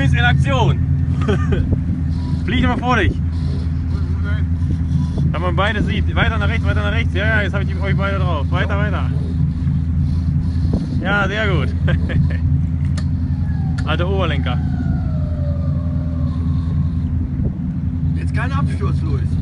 Luis in Aktion. Flieg mal vor dich. Wenn man beide sieht. Weiter nach rechts, weiter nach rechts. Ja, ja, jetzt habe ich euch beide drauf. Weiter, weiter. Ja, sehr gut. Alter Oberlenker. Jetzt kein Absturz, Luis.